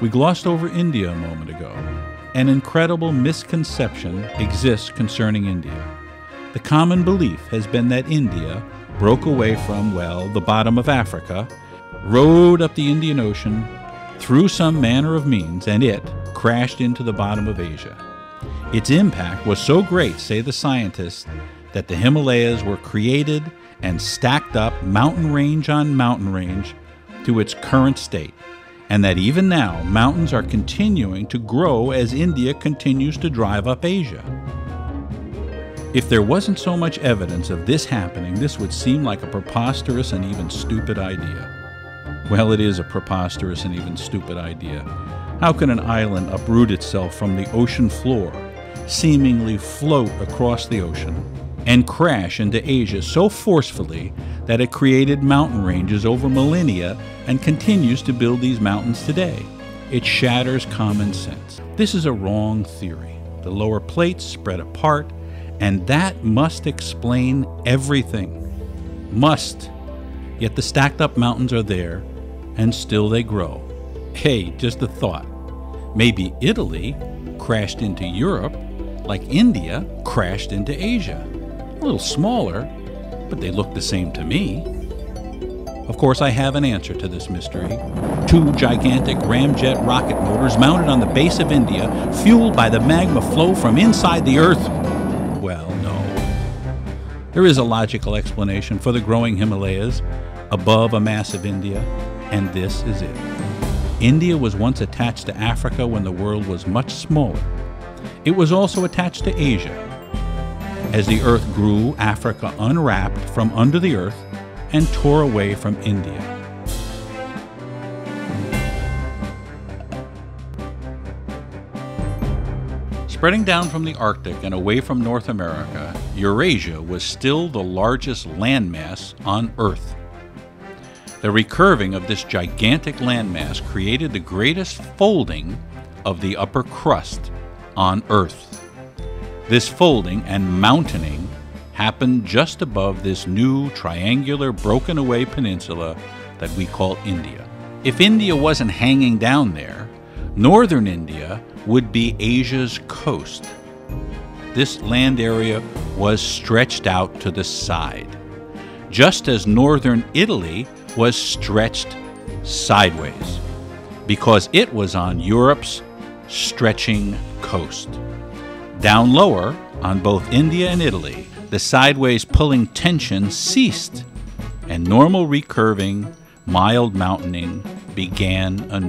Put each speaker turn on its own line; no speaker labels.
We glossed over India a moment ago. An incredible misconception exists concerning India. The common belief has been that India broke away from, well, the bottom of Africa, rode up the Indian Ocean through some manner of means, and it crashed into the bottom of Asia. Its impact was so great, say the scientists, that the Himalayas were created and stacked up mountain range on mountain range to its current state and that even now mountains are continuing to grow as India continues to drive up Asia. If there wasn't so much evidence of this happening, this would seem like a preposterous and even stupid idea. Well, it is a preposterous and even stupid idea. How can an island uproot itself from the ocean floor, seemingly float across the ocean, and crash into Asia so forcefully that it created mountain ranges over millennia and continues to build these mountains today. It shatters common sense. This is a wrong theory. The lower plates spread apart, and that must explain everything. Must. Yet the stacked up mountains are there, and still they grow. Hey, just a thought. Maybe Italy crashed into Europe like India crashed into Asia. A little smaller, but they look the same to me. Of course, I have an answer to this mystery. Two gigantic ramjet rocket motors mounted on the base of India, fueled by the magma flow from inside the Earth. Well, no. There is a logical explanation for the growing Himalayas above a massive India, and this is it. India was once attached to Africa when the world was much smaller. It was also attached to Asia as the earth grew, Africa unwrapped from under the earth and tore away from India. Spreading down from the Arctic and away from North America, Eurasia was still the largest landmass on Earth. The recurving of this gigantic landmass created the greatest folding of the upper crust on Earth. This folding and mountaining happened just above this new triangular broken away peninsula that we call India. If India wasn't hanging down there, northern India would be Asia's coast. This land area was stretched out to the side, just as northern Italy was stretched sideways, because it was on Europe's stretching coast. Down lower, on both India and Italy, the sideways pulling tension ceased, and normal recurving, mild mountaining began anew.